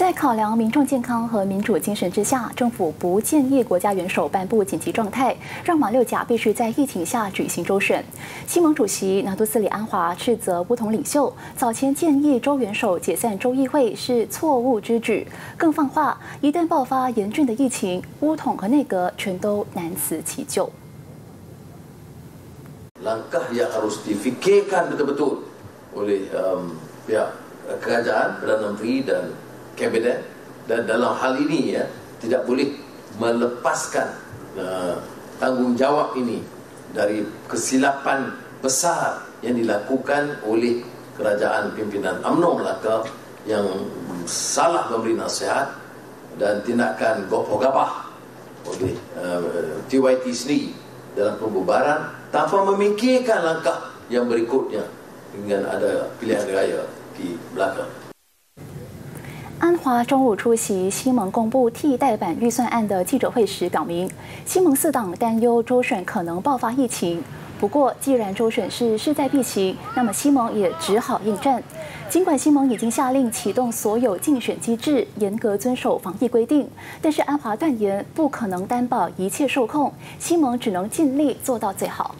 在考量民众健康和民主精神之下，政府不建议国家元首颁布紧急状态，让马六甲必须在疫情下举行州选。西盟主席拿督斯里安华斥责不同领袖早前建议州元首解散州议会是错误之举，更放话一旦爆发严峻的疫情，乌统和内阁全都难辞其咎。Langkah yang harus difikirkan betul-betul oleh pihak kerajaan, perdana menteri dan kabinet dan dalam hal ini ya tidak boleh melepaskan uh, tanggungjawab ini dari kesilapan besar yang dilakukan oleh kerajaan pimpinan UMNO Melaka yang salah memberi nasihat dan tindakan gopoh-gabah oleh uh, TYT sendiri dalam pembubaran tanpa memikirkan langkah yang berikutnya dengan ada pilihan raya di belakang. 华中午出席西蒙公布替代版预算案的记者会时，表明西蒙四党担忧周选可能爆发疫情。不过，既然周选是势在必行，那么西蒙也只好应战。尽管西蒙已经下令启动所有竞选机制，严格遵守防疫规定，但是安华断言不可能担保一切受控。西蒙只能尽力做到最好。